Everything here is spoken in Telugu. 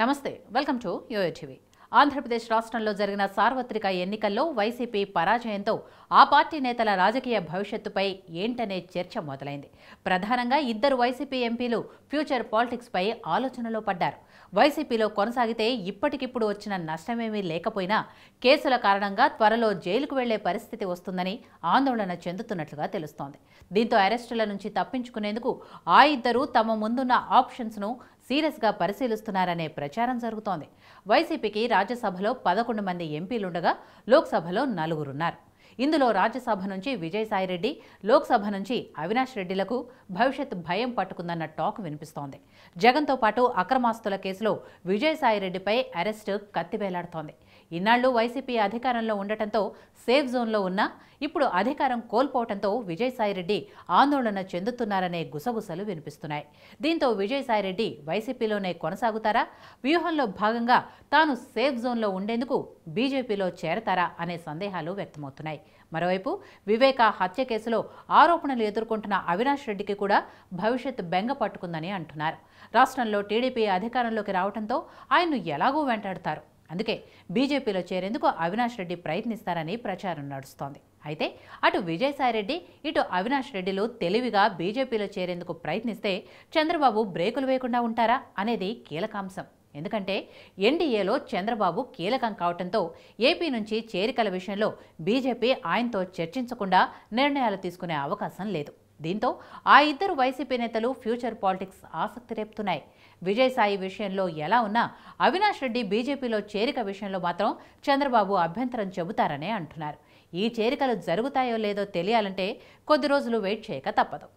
నమస్తే welcome to yo-yo TV. Andhra Pradesh రాష్ట్రంలో జరిగిన సార్వత్రిక ఎన్నికల్లో వైసీపీ పరాజయంతో ఆ పార్టీ నేతల రాజకీయ భవిష్యత్తుపై ఏంటనే చర్చ మొదలైంది. ప్రధానంగా ఇద్దరు వైసీపీ ఎంపీలు ఫ్యూచర్ పాలిటిక్స్పై ఆలోచనలో పడ్డారు. వైసీపీలో కొనసాగితే ఇప్పటికిప్పుడు వచ్చిన నష్టమేమీ లేకపోయినా కేసుల కారణంగా త్వరలో జైలుకు వెళ్ళే పరిస్థితి వస్తుందని ఆందోళన చెందుతున్నట్లుగా తెలుస్తోంది. దీంతో అరెస్టుల నుంచి తప్పించుకునేందుకు ఆ ఇద్దరు తమ ముందున్న ఆప్షన్స్ను సీరియస్గా పరిశీలిస్తున్నారనే ప్రచారం జరుగుతోంది. వైసీపీకి రాజ్యసభలో పదకొండు మంది ఎంపీలుండగా లోక్సభలో నలుగురున్నారు. ఇందులో రాజ్యసభ నుంచి విజయసాయిరెడ్డి లోక్సభ నుంచి అవినాష్ రెడ్డిలకు భవిష్యత్ భయం పట్టుకుందన్న టాక్ వినిపిస్తోంది. జగన్తో పాటు అక్రమాస్తుల కేసులో విజయసాయిరెడ్డిపై అరెస్టు కత్తివేలాడుతోంది. ఇన్నాళ్ళు వైసీపీ అధికారంలో ఉండటంతో సేఫ్ జోన్లో ఉన్నా ఇప్పుడు అధికారం కోల్పోవడంతో విజయసాయిరెడ్డి ఆందోళన చెందుతున్నారనే గుసగుసలు వినిపిస్తున్నాయి. దీంతో విజయసాయిరెడ్డి వైసీపీలోనే కొనసాగుతారా? వ్యూహంలో భాగంగా తాను సేఫ్ జోన్లో ఉండేందుకు బీజేపీలో చేరతారా అనే సందేహాలు వ్యక్తమవుతున్నాయి. మరోవైపు వివేక హత్య కేసులో ఆరోపణలు ఎదుర్కొంటున్న అవినాష్ రెడ్డికి కూడా భవిష్యత్ బెంగ పట్టుకుందని అంటున్నారు. రాష్ట్రంలో టీడీపీ అధికారంలోకి రావడంతో ఆయన్ను ఎలాగూ వెంటాడతారు. అందుకే బీజేపీలో చేరేందుకు అవినాష్ రెడ్డి ప్రయత్నిస్తారని ప్రచారం నడుస్తోంది. అయితే అటు విజయసాయిరెడ్డి ఇటు అవినాష్ రెడ్డిలు తెలివిగా బీజేపీలో చేరేందుకు ప్రయత్నిస్తే చంద్రబాబు బ్రేకులు వేయకుండా ఉంటారా అనేది కీలకాంశం ఎందుకంటే ఎన్డీఏలో చంద్రబాబు కీలకం కావడంతో ఏపీ నుంచి చేరికల విషయంలో బీజేపీ ఆయనతో చర్చించకుండా నిర్ణయాలు తీసుకునే అవకాశం లేదు. దీంతో ఆ ఇద్దరు వైసీపీ నేతలు ఫ్యూచర్ పాలిటిక్స్ ఆసక్తి రేపుతున్నాయి. విజయసాయి విషయంలో ఎలా ఉన్నా అవినాష్ రెడ్డి బీజేపీలో చేరిక విషయంలో మాత్రం చంద్రబాబు అభ్యంతరం చెబుతారనే అంటున్నారు. ఈ చేరికలు జరుగుతాయో లేదో తెలియాలంటే కొద్ది రోజులు వెయిట్ చేయక తప్పదు.